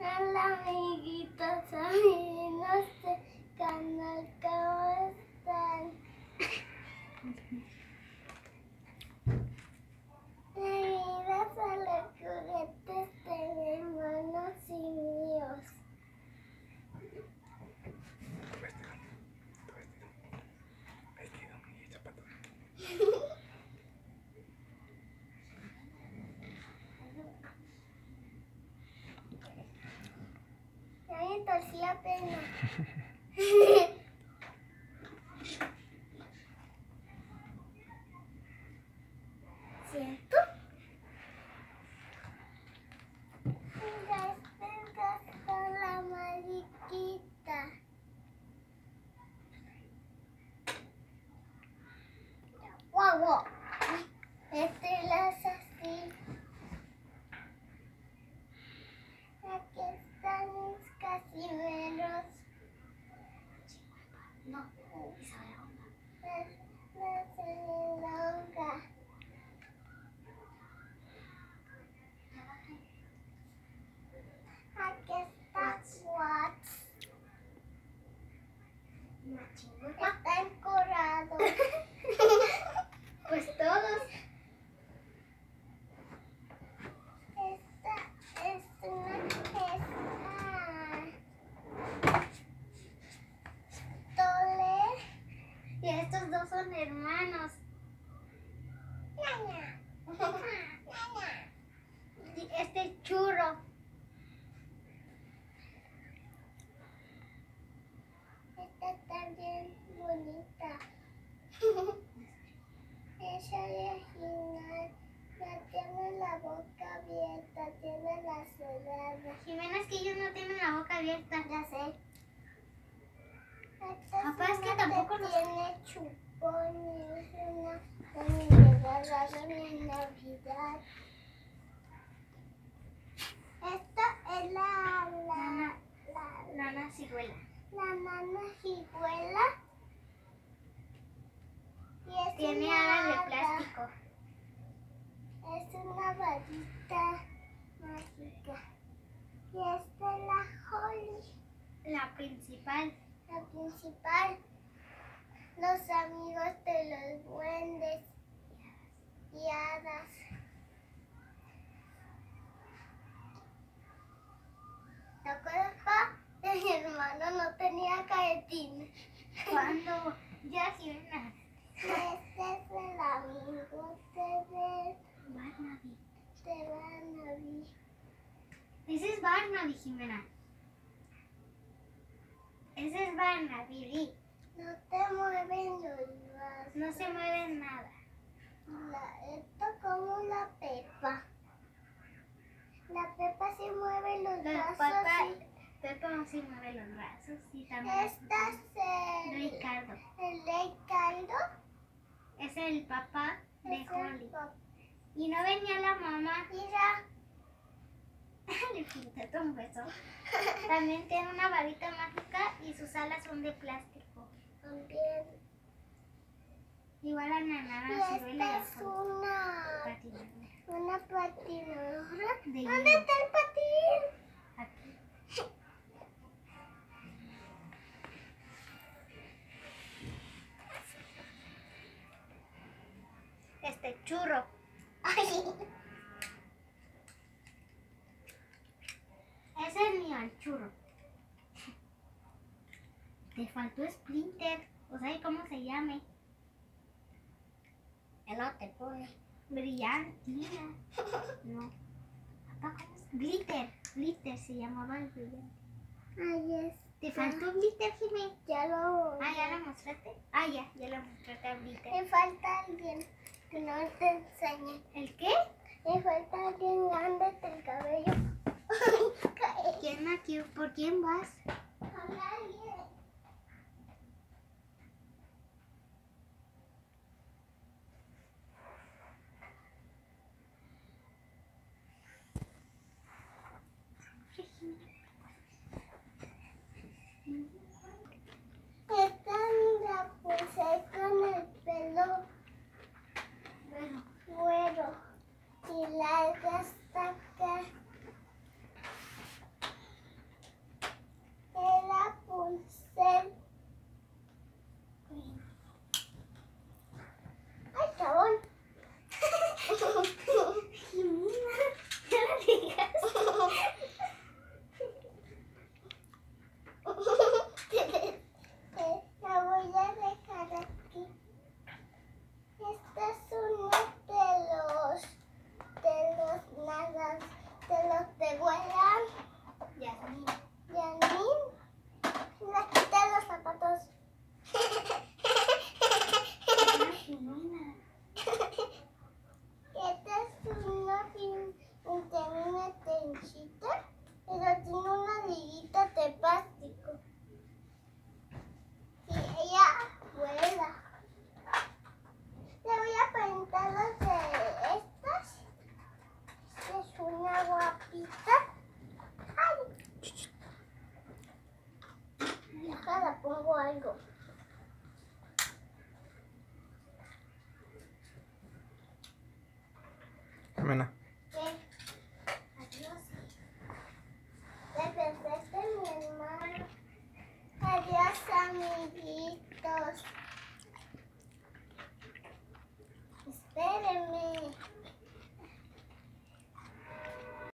Hola amiguitos, amigos canal, ¿cómo están? La pena. ¿Siento? Mira, esta es con la mariquita. Guau, guau. Este las así. Aquí están mis casimeros. No, las, las en la hoja. Aquí está Watts. Está encorado. Pues todos. Esta es una esta. Tole. Y estos dos son hermanos. Y este es churro. Esta está bien bonita. Esa de final ya tiene la boca abierta, tiene la cerrada. Jimena, es que ellos no tienen la boca abierta. Ya sé. Papá, es que tampoco nos- tiene chupón y es una regalaron en Navidad. Esta es la, la, Nana. la, Nana ciruela. la nana. Y es Tiene alas de plástico. Es una varita mágica. Y esta es la Holly, La principal. La principal. Los amigos de los duendes y hadas. ¿Te acuerdas, pa? Que mi hermano no tenía caetín. Cuando ya Jimena. Este es el amigo de, Barnaby. de Barnaby. Ese es Barnaby, Jimena. Lee. No te mueven los brazos. No se mueve nada. La, esto como la Pepa. La Pepa sí mueve los La brazos. pata. y- Pepa no se mueve los brazos y también. Esta es el, Ricardo. el Rey Caldo. Es el papá de Es Holly. Y no venía la mamá. Mira, un beso. También tiene una varita mágica y sus alas son de plástico. también. Igual a Y Nana ciruela esta y es una, Patinadora. una patinadora. De ¿Dónde hielo. está el patín? Aquí. Este churro. Ay, Ese es mío, el churro. Te faltó Splinter. O sea, ¿cómo se llame? que no te pone. Brillantina. No. ¿cómo es? Glitter. Glitter se llamaba el brillante. Ay, es. ¿Te faltó glitter, Jimé? Ya lo. Ah, ¿ya lo mostraste? Ah, ya, ya lo mostraste a glitter. Me falta alguien que no te enseñe. ¿El qué? Me falta alguien grande el cabello. ¿Quién aquí? ¿Por quién vas? Con alguien. algo. Jimena. Mi hermano. Adiós, amiguitos. Espérenme.